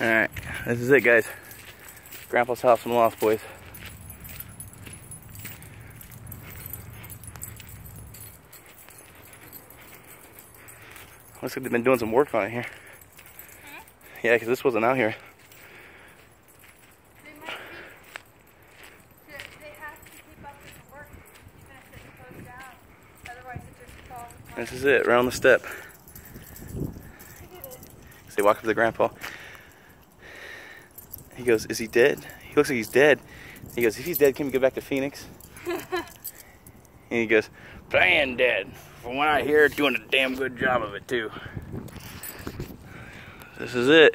Alright, this is it guys. Grandpa's house from Lost Boys. Looks like they've been doing some work on it here. Yeah, because this wasn't out here. They might. They they have to keep up with the work, even if it goes down. Otherwise, it just falls apart. This is it, around the step. They walk up to the grandpa. He goes, Is he dead? He looks like he's dead. He goes, If he's dead, can we get back to Phoenix? and he goes, Playing dead. From what I hear, doing a damn good job of it, too. This is it.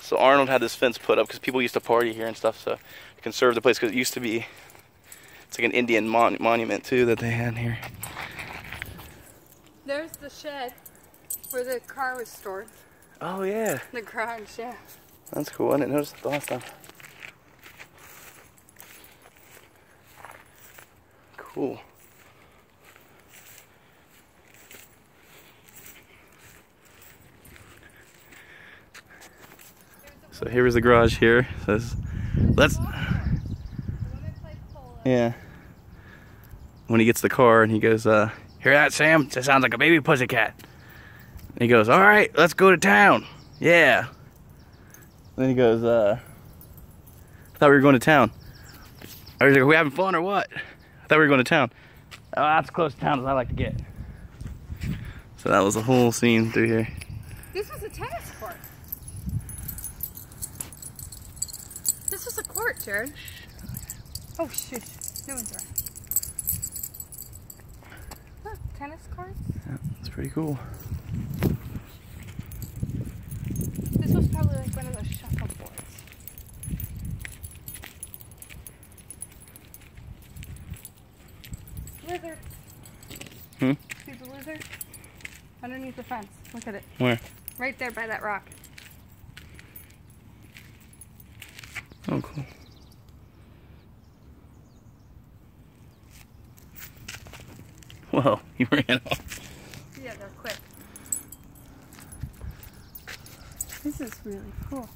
So Arnold had this fence put up because people used to party here and stuff, so to conserve the place because it used to be, it's like an Indian mon- monument too that they had here. There's the shed where the car was stored. Oh yeah, The garage, yeah. that's cool. I didn't notice that the last time. Cool. So here is the garage here. Says, let's. The women played polo. Yeah. When he gets the car and he goes, uh, hear that, Sam? That sounds like a baby pussycat. And he goes, all right, let's go to town. Yeah. then he goes, uh, I thought we were going to town. I was like, are we having fun or what? I thought we were going to town. Oh, that's as close to town as I like to get. So that was the whole scene through here. This was a tennis court. This was a court, Jared. Oh, shoot. No one's around. Look, tennis courts. that's pretty cool. This was probably like one of those shuffleboards. Lizard. Hmm? See the lizard? Underneath the fence. Look at it. Where? Right there by that rock. Oh, cool. Whoa, you ran off. Yeah, they're quick. This is really cool.